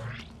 right.